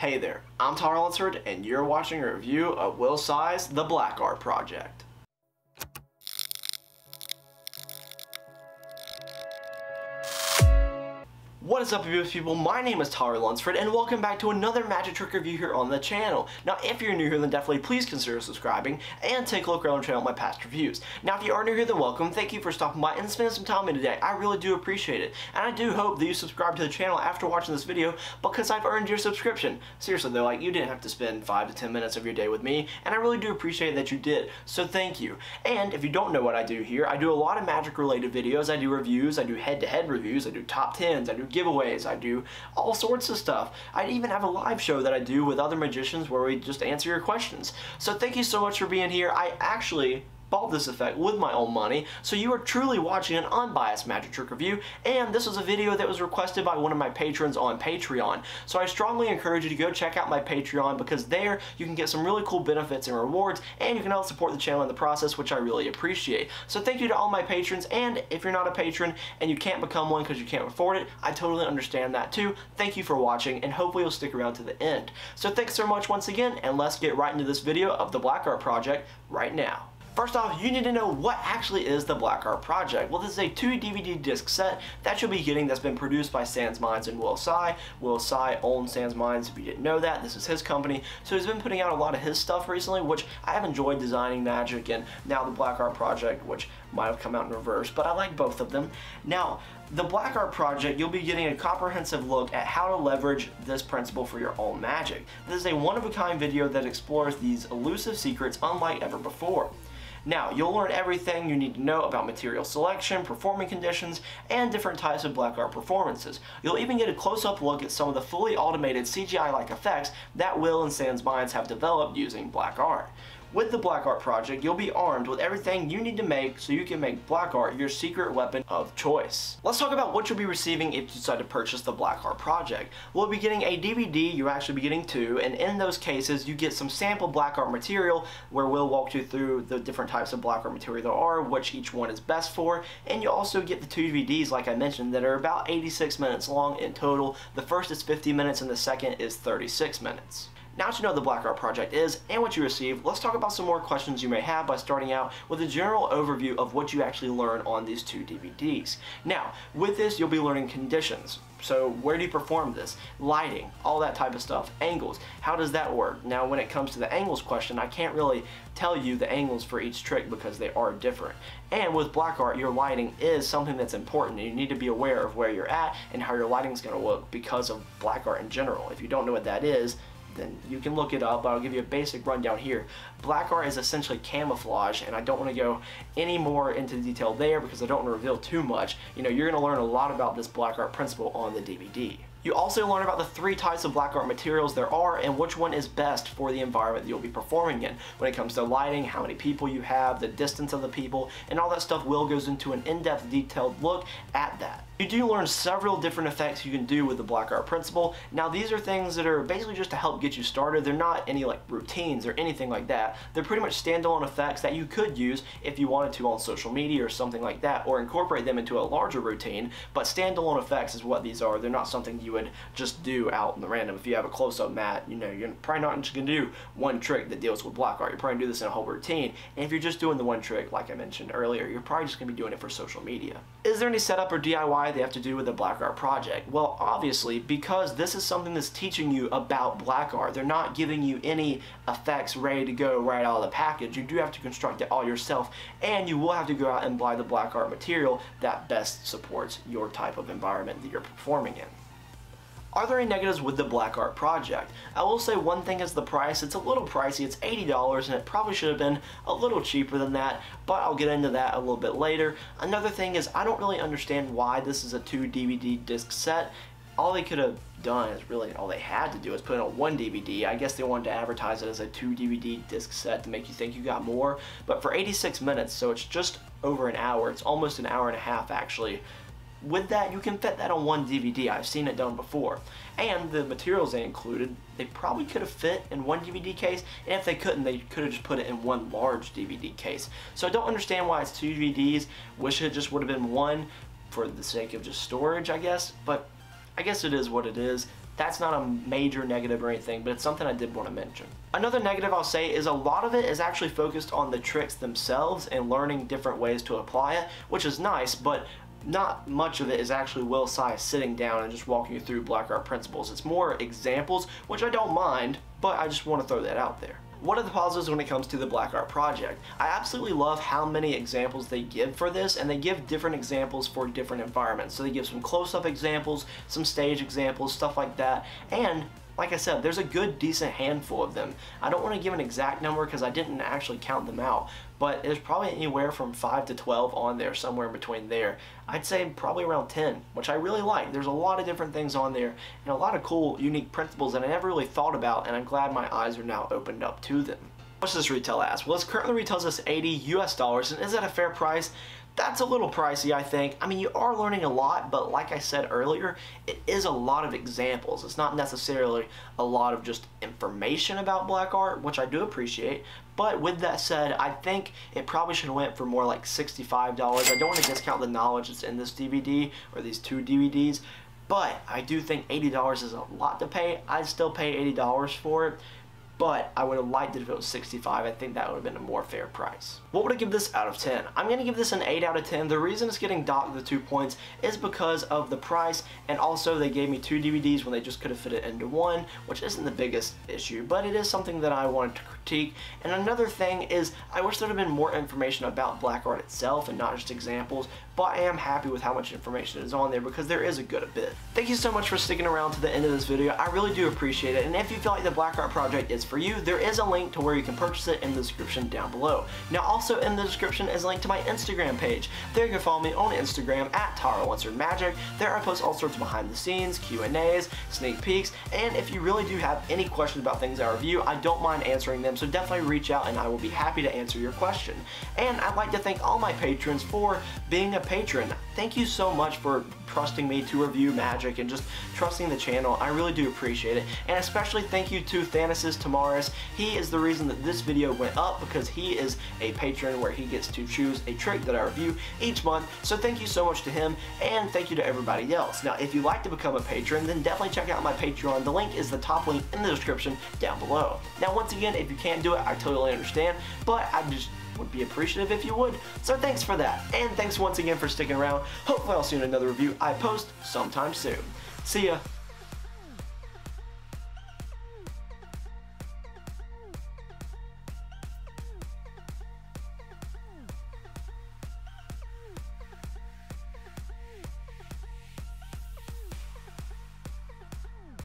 Hey there, I'm Tyler Lunsford, and you're watching a review of Will Tsai's The Black Art Project. What is up people, my name is Tyler Lunsford and welcome back to another magic trick review here on the channel. Now if you're new here then definitely please consider subscribing and take a look around the channel at my past reviews. Now if you are new here then welcome, thank you for stopping by and spending some time with me today. I really do appreciate it and I do hope that you subscribe to the channel after watching this video because I've earned your subscription. Seriously though, like you didn't have to spend 5 to 10 minutes of your day with me and I really do appreciate that you did, so thank you. And if you don't know what I do here, I do a lot of magic related videos, I do reviews, I do head to head reviews, I do top 10s, I do giveaways, I do all sorts of stuff. I even have a live show that I do with other magicians where we just answer your questions. So thank you so much for being here. I actually bought this effect with my own money, so you are truly watching an unbiased magic trick review, and this was a video that was requested by one of my patrons on Patreon. So I strongly encourage you to go check out my Patreon because there you can get some really cool benefits and rewards, and you can help support the channel in the process, which I really appreciate. So thank you to all my patrons, and if you're not a patron and you can't become one because you can't afford it, I totally understand that too. Thank you for watching, and hopefully you'll stick around to the end. So thanks so much once again, and let's get right into this video of the Black Art Project right now. First off, you need to know what actually is the Black Art Project. Well, this is a two DVD disc set that you'll be getting that's been produced by Sansminds and Will Tsai. Will Tsai owns Sansminds, if you didn't know that. This is his company. So he's been putting out a lot of his stuff recently, which I have enjoyed designing magic and now the Black Art Project, which might have come out in reverse, but I like both of them. Now, the Black Art Project, you'll be getting a comprehensive look at how to leverage this principle for your own magic. This is a one-of-a-kind video that explores these elusive secrets unlike ever before. Now, you'll learn everything you need to know about material selection, performing conditions, and different types of black art performances. You'll even get a close-up look at some of the fully automated CGI-like effects that Will and Sansminds have developed using black art. With the Black Art Project, you'll be armed with everything you need to make so you can make Black Art your secret weapon of choice. Let's talk about what you'll be receiving if you decide to purchase the Black Art Project. We'll be getting a DVD, you'll actually be getting two, and in those cases you get some sample Black Art material where we'll walk you through the different types of Black Art material there are, which each one is best for, and you also get the two DVDs like I mentioned that are about 86 minutes long in total. The first is 50 minutes and the second is 36 minutes. Now that you know what the Black Art Project is and what you receive, let's talk about some more questions you may have by starting out with a general overview of what you actually learn on these two DVDs. Now, with this, you'll be learning conditions. So where do you perform this? Lighting, all that type of stuff. Angles, how does that work? Now when it comes to the angles question, I can't really tell you the angles for each trick because they are different. And with black art, your lighting is something that's important. You need to be aware of where you're at and how your lighting is going to look because of black art in general. If you don't know what that is, then you can look it up, but I'll give you a basic rundown here. Black art is essentially camouflage, and I don't want to go any more into detail there because I don't want to reveal too much. You know, you're going to learn a lot about this black art principle on the DVD. You also learn about the three types of black art materials there are and which one is best for the environment that you'll be performing in. When it comes to lighting, how many people you have, the distance of the people, and all that stuff Will goes into an in-depth detailed look at that. You do learn several different effects you can do with the black art principle. Now these are things that are basically just to help get you started. They're not any like routines or anything like that. They're pretty much standalone effects that you could use if you wanted to on social media or something like that or incorporate them into a larger routine. But standalone effects is what these are. They're not something you would just do out in the random. If you have a close-up mat, you know, you're probably not just gonna do one trick that deals with black art. You're probably gonna do this in a whole routine. And if you're just doing the one trick, like I mentioned earlier, you're probably just gonna be doing it for social media. Is there any setup or DIY they have to do with the black art project? Well, obviously, because this is something that's teaching you about black art. They're not giving you any effects ready to go right out of the package. You do have to construct it all yourself, and you will have to go out and buy the black art material that best supports your type of environment that you're performing in. Are there any negatives with the Black Art project? I will say one thing is the price. It's a little pricey. It's $80 and it probably should have been a little cheaper than that, but I'll get into that a little bit later. Another thing is I don't really understand why this is a two DVD disc set. All they could have done is really all they had to do is put it on one DVD. I guess they wanted to advertise it as a two DVD disc set to make you think you got more, but for 86 minutes, so it's just over an hour. It's almost an hour and a half actually with that, you can fit that on one DVD. I've seen it done before. And the materials they included, they probably could have fit in one DVD case, and if they couldn't, they could have just put it in one large DVD case. So I don't understand why it's two DVDs. Wish it just would have been one for the sake of just storage, I guess, but I guess it is what it is. that's not a major negative or anything, but it's something I did want to mention. Another negative I'll say is a lot of it is actually focused on the tricks themselves and learning different ways to apply it, which is nice, but not much of it is actually Will Tsai sitting down and just walking you through black art principles. It's more examples, which I don't mind, but I just want to throw that out there. What are the positives when it comes to the Black Art Project? I absolutely love how many examples they give for this, and they give different examples for different environments. So they give some close-up examples, some stage examples, stuff like that, and like I said, there's a good, decent handful of them. I don't want to give an exact number because I didn't actually count them out, but there's probably anywhere from 5 to 12 on there, somewhere in between there. I'd say probably around 10, which I really like. There's a lot of different things on there and a lot of cool, unique principles that I never really thought about, and I'm glad my eyes are now opened up to them. What's this retail as? Well, it currently retails us 80 US dollars, and is that a fair price? That's a little pricey, I think. I mean, you are learning a lot, but like I said earlier, it is a lot of examples. It's not necessarily a lot of just information about black art, which I do appreciate. But with that said, I think it probably should have went for more like $65. I don't want to discount the knowledge that's in this DVD or these two DVDs, but I do think $80 is a lot to pay. I'd still pay $80 for it but I would have liked it if it was 65. I think that would have been a more fair price. What would I give this out of 10? I'm going to give this an 8 out of 10. The reason it's getting docked the 2 points is because of the price and also they gave me two DVDs when they just could have fit it into one, which isn't the biggest issue, but it is something that I wanted to critique. And another thing is I wish there would have been more information about black art itself and not just examples, but I am happy with how much information is on there because there is a good bit. Thank you so much for sticking around to the end of this video. I really do appreciate it. And if you feel like the Black Art Project is for you, there is a link to where you can purchase it in the description down below. Now also in the description is a link to my Instagram page. There you can follow me on Instagram at Magic. There I post all sorts of behind the scenes, Q&As, sneak peeks, and if you really do have any questions about things I review, I don't mind answering them, so definitely reach out and I will be happy to answer your question. And I'd like to thank all my patrons for being a patron. Thank you so much for trusting me to review Magic and just trusting the channel. I really do appreciate it. And especially thank you to Thanasis Tamaris. He is the reason that this video went up because he is a patron where he gets to choose a trick that I review each month. So thank you so much to him and thank you to everybody else. Now if you'd like to become a patron then definitely check out my Patreon. The link is the top link in the description down below. Now once again if you can't do it I totally understand but I just would be appreciative if you would. So thanks for that. And thanks once again for sticking around. Hopefully I'll see you in another review I post sometime soon. See ya.